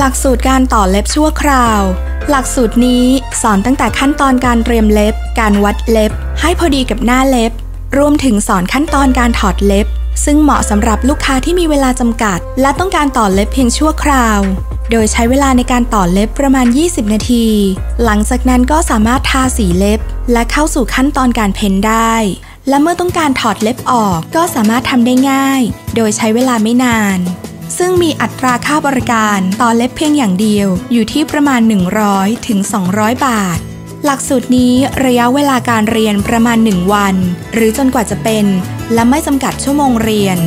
หลักสูตรการต่อเล็บชั่วคราว หลักสูตรนี้สอนตั้งแต่ขั้นตอนการเตรียมเล็บ การวัดเล็บ ให้พอดีกับหน้าเล็บ รวมถึงสอนขั้นตอนการถอดเล็บ ซึ่งเหมาะสำหรับลูกค้าที่มีเวลาจำกัด และต้องการต่อเล็บเพียงชั่วคราว โดยใช้เวลาในการต่อเล็บประมาณ 20 นาที หลังจากนั้นก็สามารถทาสีเล็บ และเข้าสู่ขั้นตอนการเพ้นได้ และเมื่อต้องการถอดเล็บออกก็สามารถทำได้ง่าย โดยใช้เวลาไม่นาน ซึ่งมีอัตราค่าบริการต่อเล็บเพียงอย่างเดียวอยู่ที่ประมาณ 100 ถึง 200 บาท หลักสูตรนี้ระยะเวลาการเรียนประมาณ 1 วัน หรือจนกว่าจะเป็น และไม่จำกัดชั่วโมงเรียน